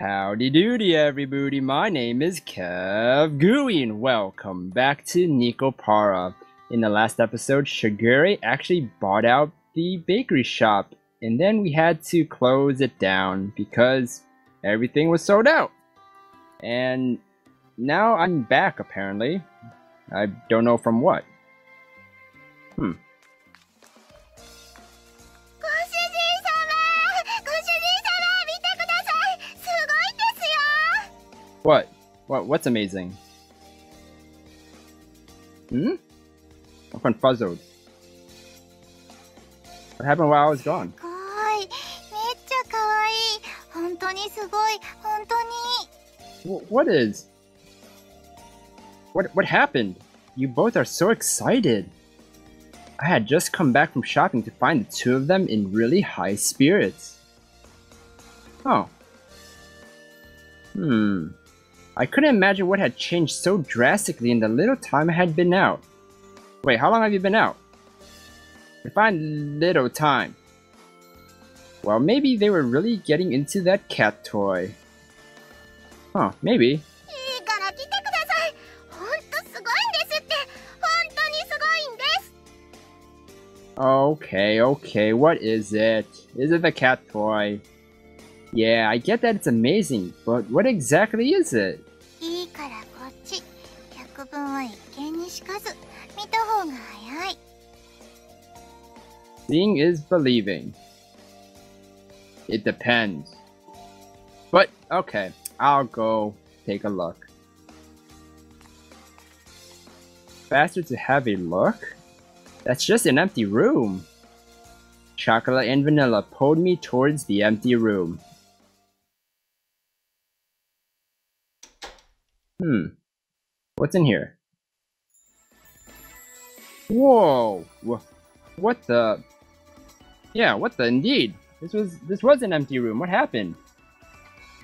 Howdy doody everybody, my name is Kev Gooey and welcome back to Nekopara. In the last episode, Shigure actually bought out the bakery shop and then we had to close it down because everything was sold out. And now I'm back apparently. I don't know from what. Hmm. What? What? What's amazing? Hmm? I'm confuzzled. What happened while I was gone? かわいいめっちゃかわいい本当にすごい本当に Wh- What is? What? What happened? You both are so excited. I had just come back from shopping to find the two of them in really high spirits. Oh. Hmm. I couldn't imagine what had changed so drastically in the little time I had been out. Wait, how long have you been out? Define little time. Well, maybe they were really getting into that cat toy. Huh, maybe. Okay, okay, what is it? Is it the cat toy? Yeah, I get that it's amazing, but what exactly is it? Seeing is believing. It depends. But, okay, I'll go take a look. Faster to have a look? That's just an empty room. Chocola and vanilla pulled me towards the empty room. Hmm. What's in here? Whoa! What the? Yeah, what the indeed? This was this was an empty room. What happened?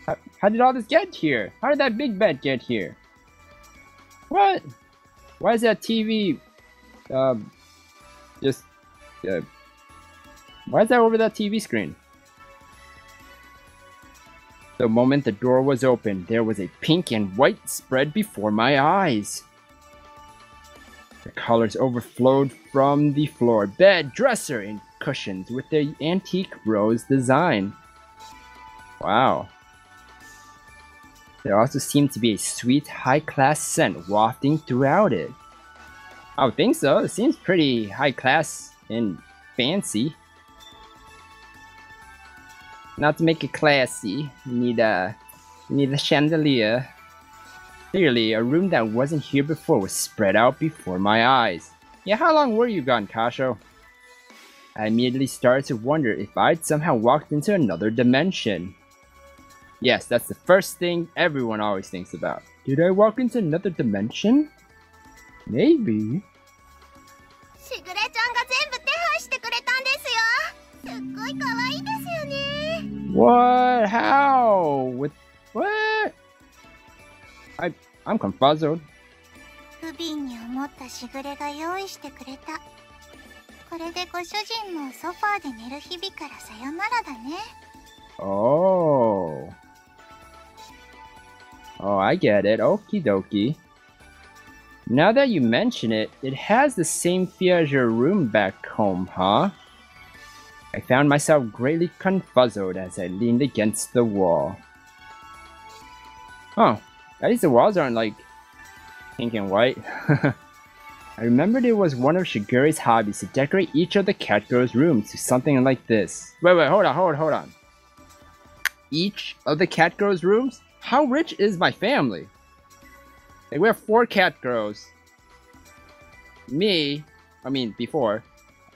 How, how did all this get here? How did that big bed get here? What? Why is that TV um just uh, why is that over that TV screen? The moment the door was opened, there was a pink and white spread before my eyes. The colors overflowed from the floor, bed, dresser, and cushions with the antique rose design. Wow. There also seemed to be a sweet, high class scent wafting throughout it. I would think so. It seems pretty high class and fancy. Not to make it classy, you need a, you need a chandelier. Clearly, a room that wasn't here before was spread out before my eyes. Yeah, how long were you gone, Kashou? I immediately started to wonder if I'd somehow walked into another dimension. Yes, that's the first thing everyone always thinks about. Did I walk into another dimension? Maybe. し What? How? With what? I I'm confuzzled. 不憫に思ったしぐれが用意してくれたこれでご主人もソファーで寝る日々からさよならだね Oh. Oh, I get it. Okie dokie. Now that you mention it, it has the same feel as your room back home, huh? I found myself greatly confuzzled as I leaned against the wall. Oh, at least the walls aren't like pink and white. I remembered it was one of Shigure's hobbies to decorate each of the cat girl's rooms to something like this. Wait, wait, hold on, hold on, hold on. Each of the cat girls' rooms? How rich is my family? Like, we have four cat girls. Me, I mean, before.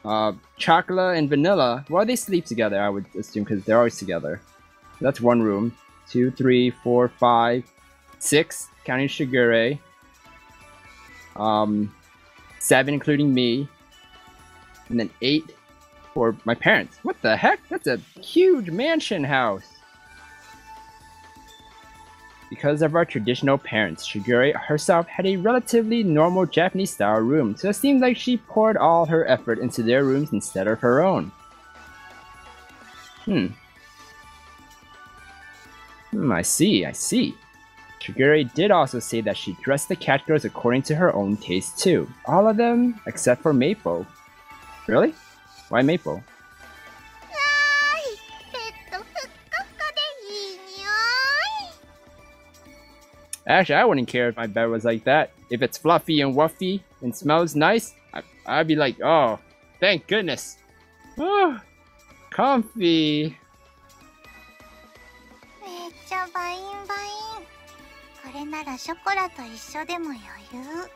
Uh, Chocola and Vanilla. Well, they sleep together, I would assume, because they're always together. That's one room. Two, three, four, five, six, counting Shigure. Um, seven, including me. And then eight for my parents. What the heck? That's a huge mansion house. Because of our traditional parents, Shigure herself had a relatively normal Japanese style room, so it seemed like she poured all her effort into their rooms instead of her own. Hmm. Hmm, I see, I see. Shigure did also say that she dressed the cat girls according to her own taste too. All of them except for Maple. Really? Why Maple? Actually, I wouldn't care if my bed was like that. If it's fluffy and wuffy and smells nice, I, I'd be like, oh, thank goodness. Oh, comfy. めっちゃバインバインこれならショコラと一緒でも余裕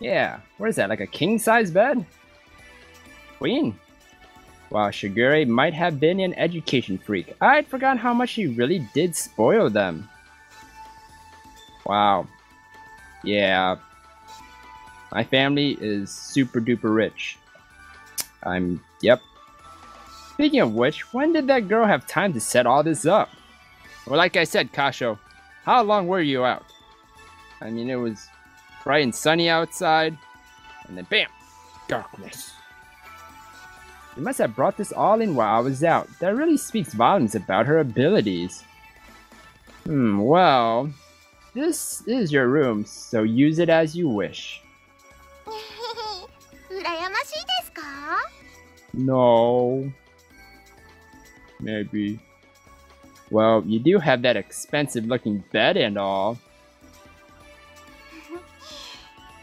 Yeah, what is that, like a king size bed? Queen. Wow, Shigure might have been an education freak. I'd forgotten how much she really did spoil them. Wow. Yeah. My family is super duper rich. I'm, yep. Speaking of which, when did that girl have time to set all this up? Well, like I said, Kashou, how long were you out? I mean, it was bright and sunny outside, and then bam, darkness. You must have brought this all in while I was out. That really speaks volumes about her abilities. Hmm, well, this is your room, so use it as you wish. 羨ましいですか No. Maybe. Well, you do have that expensive looking bed and all.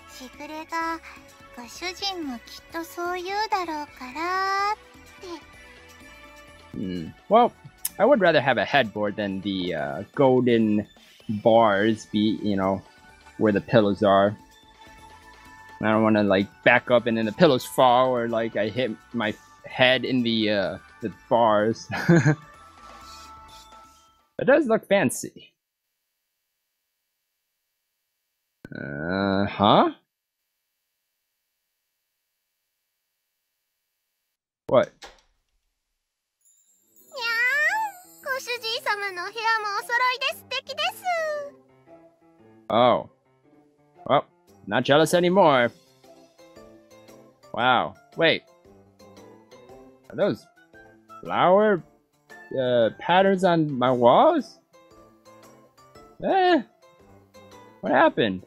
しぐれがご主人もきっとそう言うだろうからって Hmm. Well, I would rather have a headboard than the uh, golden bars be, you know, where the pillows are. I don't want to like back up and then the pillows fall or like I hit my head in the uh, the bars. it does look fancy. Uh huh. What? 人様の部屋もお揃いで素敵です Oh. Well, not jealous anymore. Wow. Wait. Are those flower uh, patterns on my walls? Eh. What happened?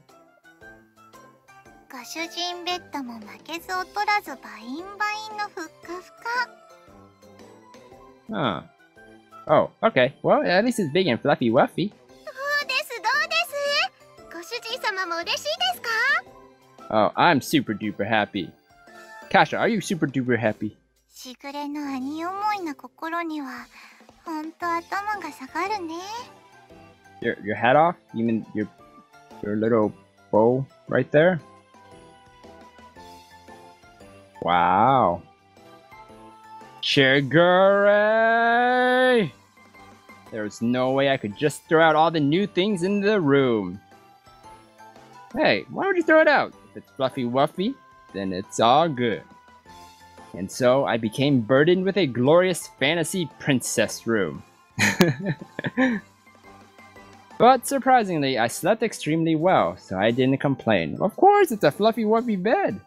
ご主人ベッドも負けず劣らずバインバインのふっかふか Huh. Oh, okay. Well, at least it's big and fluffy wuffy. Oh, I'm super duper happy. Kashou, are you super duper happy? Your your hat off? You mean your your little bow right there? Wow. Shigure! There's no way I could just throw out all the new things in the room. Hey, why don't you throw it out? If it's fluffy wuffy, then it's all good. And so I became burdened with a glorious fantasy princess room. But surprisingly, I slept extremely well, so I didn't complain. Of course, it's a fluffy wuffy bed.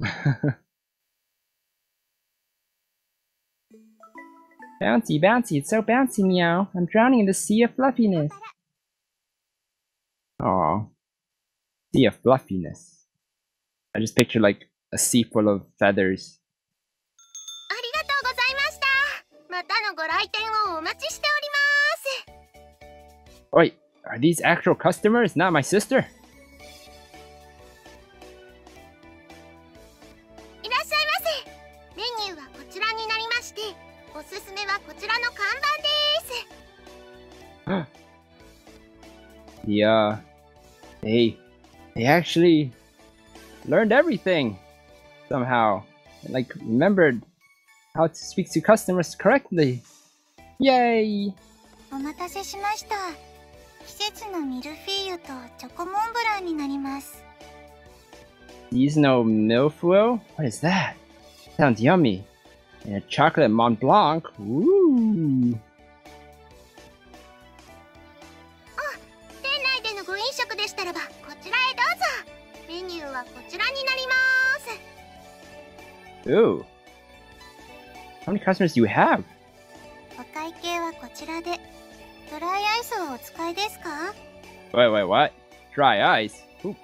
Bouncy, bouncy, it's so bouncy, meow. I'm drowning in the sea of fluffiness. Oh, Sea of fluffiness. I just picture like a sea full of feathers. Wait, are these actual customers, not my sister? they uh they they actually learned everything somehow. Like remembered how to speak to customers correctly. Yay! Seasonal mille-feuille? What is that? Sounds yummy. And a chocolate Mont Blanc. Ooh. メニューはこちらになります Ooh. How many customers do you have? お会 計はこちらでドライアイスをお使いですか Wait, wait, what? Dry ice? Ooh.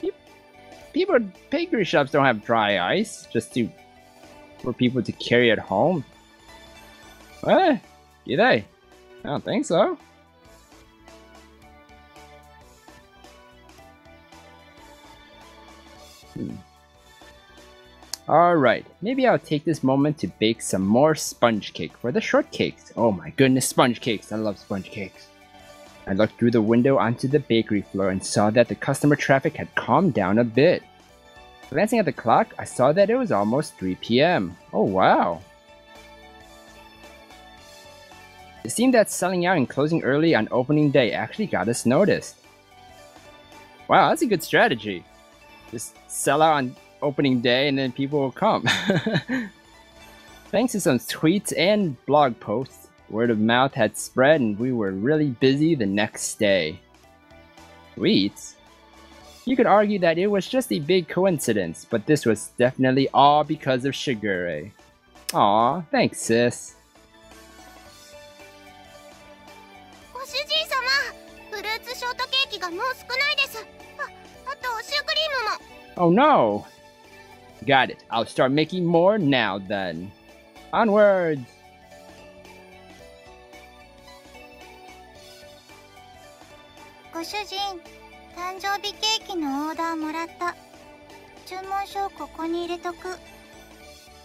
Pe- People, bakery shops don't have dry ice just to for people to carry at home. What? Do they? I don't think so. Hmm. Alright, maybe I'll take this moment to bake some more sponge cake for the shortcakes. Oh my goodness, sponge cakes! I love sponge cakes. I looked through the window onto the bakery floor and saw that the customer traffic had calmed down a bit. Glancing at the clock, I saw that it was almost 3 p.m. Oh wow. It seemed that selling out and closing early on opening day actually got us noticed. Wow, that's a good strategy. Just sell out on opening day and then people will come. Thanks to some tweets and blog posts, word of mouth had spread and we were really busy the next day. Tweets? You could argue that it was just a big coincidence, but this was definitely all because of Shigure. Aw, thanks sis. ご主人様フルーツショートケーキがもう少ないです Oh no! Got it. I'll start making more now then. Onwards!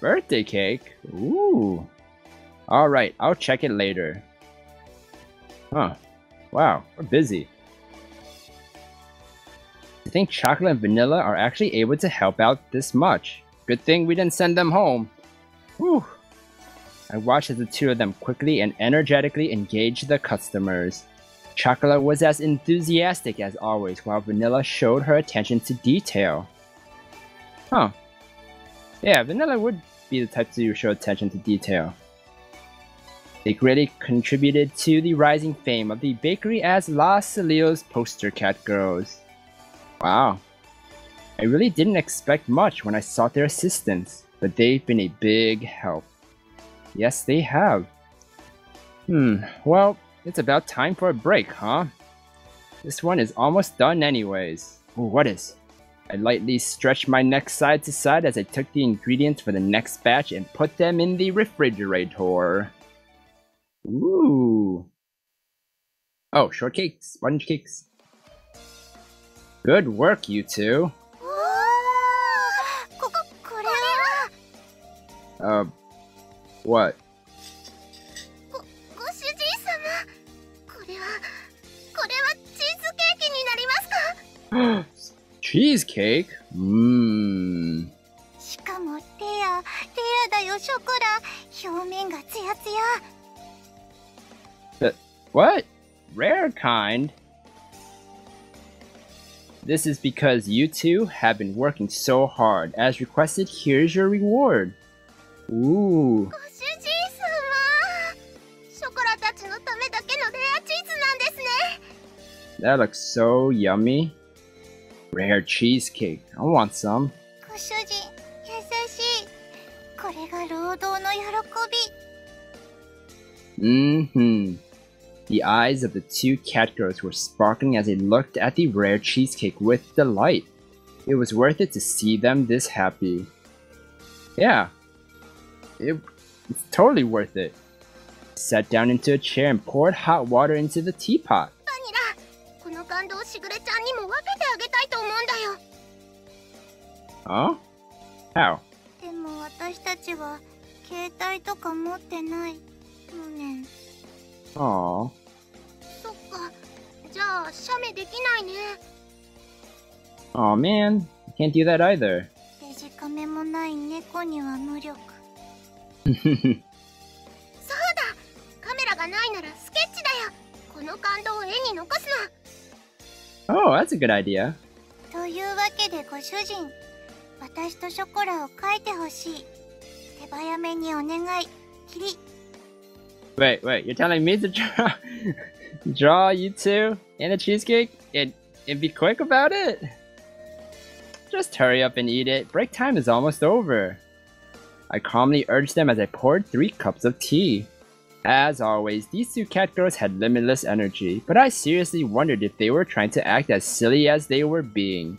Birthday cake? Ooh. Alright, I'll check it later. Huh. Wow, we're busy. I think chocolate and vanilla are actually able to help out this much. Good thing we didn't send them home. Whew. I watched as the two of them quickly and energetically engaged the customers. Chocola was as enthusiastic as always, while Vanilla showed her attention to detail. Huh. Yeah, Vanilla would be the type to show attention to detail. They greatly contributed to the rising fame of the bakery as La Soleil's poster cat girls. Wow. I really didn't expect much when I sought their assistance, but they've been a big help. Yes, they have. Hmm, well, it's about time for a break, huh? This one is almost done anyways. Ooh, what is? I lightly stretched my neck side to side as I took the ingredients for the next batch and put them in the refrigerator. Ooh. Oh, shortcakes, sponge cakes. Good work, you two. Uh, what? Cheesecake? Mmm. しかもレア、レアだよ、ショコラ。表面がツヤツヤ。What? Uh, Rare kind? This is because you two have been working so hard. As requested, here's your reward. Ooh. ご主人様ショコラたちのためだけのレアチーズなんですね That looks so yummy. Rare cheesecake. I want some. ご主人優しいこれが労働の喜び Mm-hmm. The eyes of the two cat girls were sparkling as they looked at the rare cheesecake with delight. It was worth it to see them this happy. Yeah. It, it's totally worth it. Sat down into a chair and poured hot water into the teapot. バニラこの感動をしぐれちゃんにも分けてあげたいと思うんだよ Huh? How? でも私たちは携帯とか持ってないのね Aw. そっかじゃあ写メできないね Aw, man. Can't do that either. デジカメもない猫には無力 そうだカメラがないならスケッチだよこの感動を絵に残す oh, that's a good idea. のというわけでご主人私とショコラを描いてほしい手早めにお願いキリ Wait, wait, you're telling me to draw draw you two and a cheesecake and and be quick about it? Just hurry up and eat it. Break time is almost over. I calmly urged them as I poured three cups of tea. As always, these two cat girls had limitless energy, but I seriously wondered if they were trying to act as silly as they were being.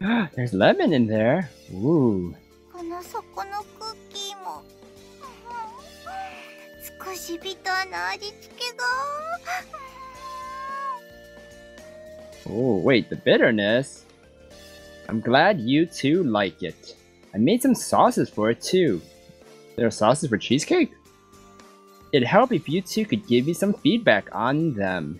There's lemon in there. Ooh. この底のクッキーもうん少しビターな味付けが Oh, wait, the bitterness? I'm glad you two like it. I made some sauces for it too. There are sauces for cheesecake? It'd help if you two could give me some feedback on them.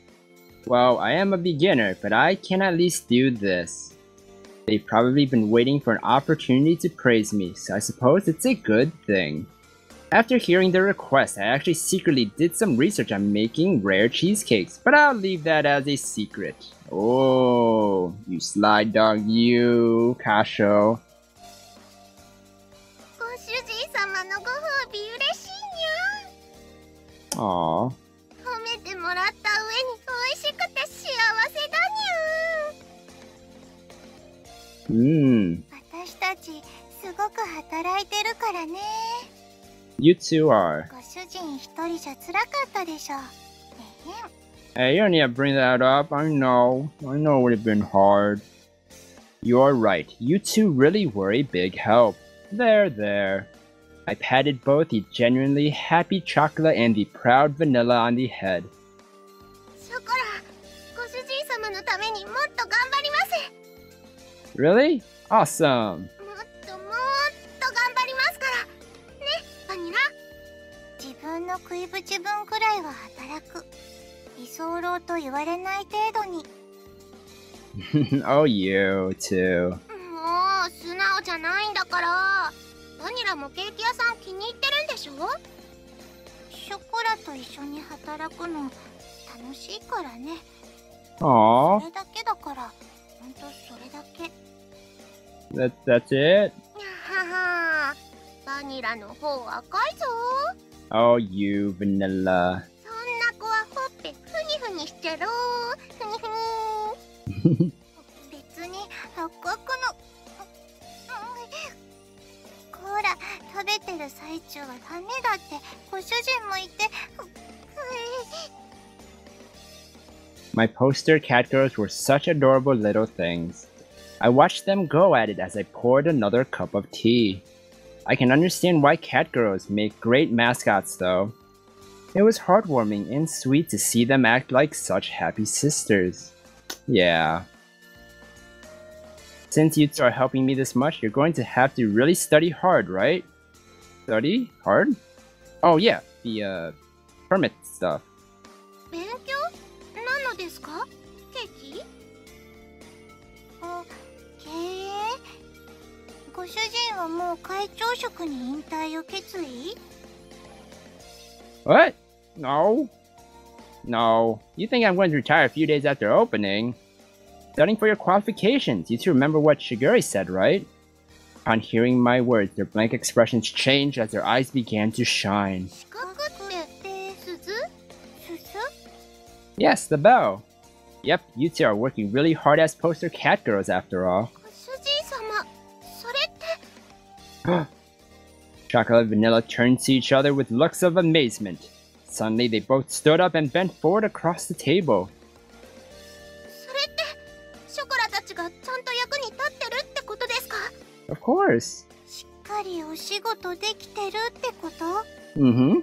Well, I am a beginner, but I can at least do this. They've probably been waiting for an opportunity to praise me, so I suppose it's a good thing. After hearing their request, I actually secretly did some research on making rare cheesecakes, but I'll leave that as a secret. Oh, you sly dog, you, Kashou. ごに Mmm. ゃ私たちすごく働いてるからね You two are. ご主人一人じゃ辛かったでしょね Hey, you don't need to bring that up. I know. I know it would have been hard. You're right. You two really were a big help. There, there. I patted both the genuinely happy chocolate and the proud vanilla on the head. ショコラご主人様のためにもっと頑張ります Really? Awesome. もっともっと頑張りますから。ねバニラ自分の食いぶち分くらいは働く。居候と言われない程度に。Oh, you too. もう素直じゃないんだから。バニラもケーキ屋さん気に入ってるんでしょ？ショコラと一緒に働くの楽しいからね。からほんとそれだけ。That, that's it? バニラの方赤いぞ。Oh, you, vanilla. そんな子はほっぺふにふにしちゃろ。ふにふに。別に八角の。コーラ食べてる最中はダメだって。ご主人も言って My poster cat girls were such adorable little things. I watched them go at it as I poured another cup of tea. I can understand why cat girls make great mascots, though. It was heartwarming and sweet to see them act like such happy sisters. Yeah. Since you two are helping me this much, you're going to have to really study hard, right? Study? Hard? Oh, yeah, the, uh, permit stuff. ですかケーキあ経営ご主人はもう会長職に引退を決意 What? No. No. You think I'm going to retire a few days after opening? Studying for your qualifications. You two remember what Shigure said, right? On hearing my words, their blank expressions changed as their eyes began to shine. Yes, the bell. Yep, you two are working really hard as poster cat girls after all. Chocola and Vanilla turned to each other with looks of amazement. Suddenly, they both stood up and bent forward across the table. Of course. Mm-hmm.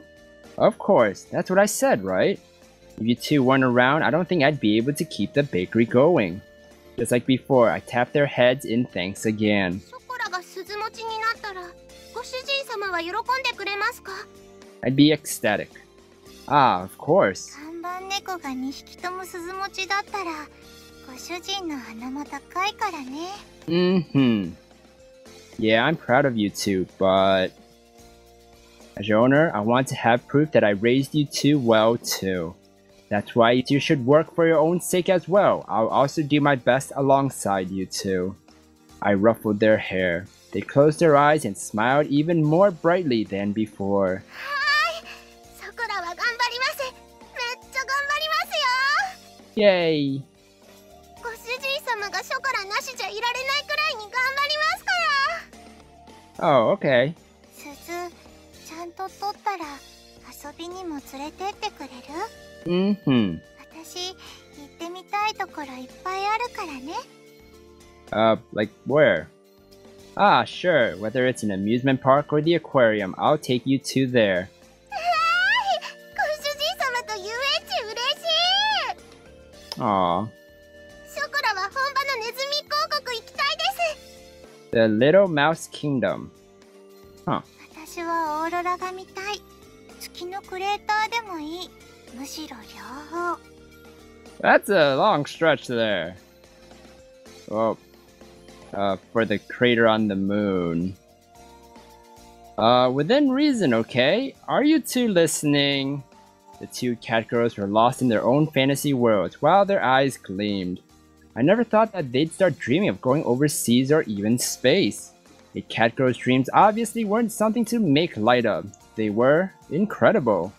Of course. That's what I said, right? If you two weren't around, I don't think I'd be able to keep the bakery going. Just like before, I tapped their heads in thanks again. I'd be ecstatic. Ah, of course. Mm-hmm. Yeah, I'm proud of you two, but... As your owner, I want to have proof that I raised you two well, too. That's why you two should work for your own sake as well. I'll also do my best alongside you two. I ruffled their hair. They closed their eyes and smiled even more brightly than before. はーいショコラは頑張りますめっちゃ頑張りますよ Yay! ご主人様がショコラなしじゃいられないくらいに頑張りますから Oh, okay. 鈴ちゃんと取ったら遊びにも連れてってくれる Mm hmm. 私行ってみたいところいっぱいあるからね Uh, like where? Ah, sure. Whether it's an amusement park or the aquarium, I'll take you to there. はーいご主人様と遊園地嬉しい Aw. ショコラは本場のネズミ広告行きたいです The Little Mouse Kingdom. 私はオーロラが見たい月のクレーターでもいいむしろ両方 That's a long stretch there. Oh, uh, for the crater on the moon. Uh, within reason, okay? Are you two listening? The two cat girls were lost in their own fantasy worlds while their eyes gleamed. I never thought that they'd start dreaming of going overseas or even space. A cat girl's dreams obviously weren't something to make light of. They were incredible.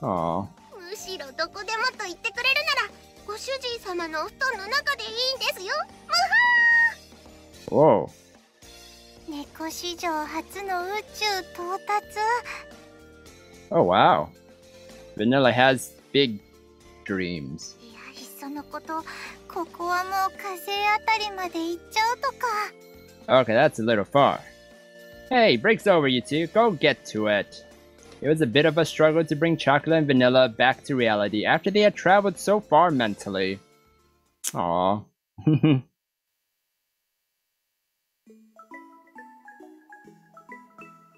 ああ。むしろどこでもと言ってくれるならご主人様のお布団の中でいいんですよ。ーお。う猫史上初の宇宙到達。Oh wow. Vanilla has big dreams. いやいっそのことここはもう火星たりまで行っちゃうとか。Ok that's a little far. Hey, breaks over, you two. Go get to it. It was a bit of a struggle to bring Chocola and Vanilla back to reality after they had traveled so far mentally. Aww.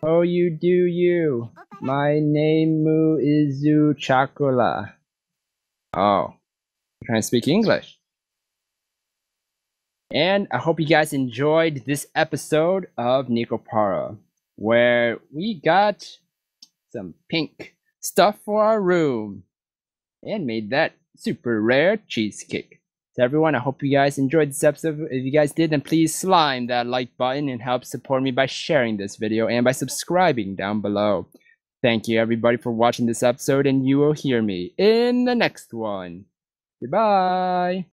oh, you do you. My name is Zu Chakula. Oh, I'm trying to speak English. And I hope you guys enjoyed this episode of Nekopara, where we got some pink stuff for our room and made that super rare cheesecake. So everyone, I hope you guys enjoyed this episode. If you guys did, then please slime that like button and help support me by sharing this video and by subscribing down below. Thank you everybody for watching this episode and you will hear me in the next one. Goodbye!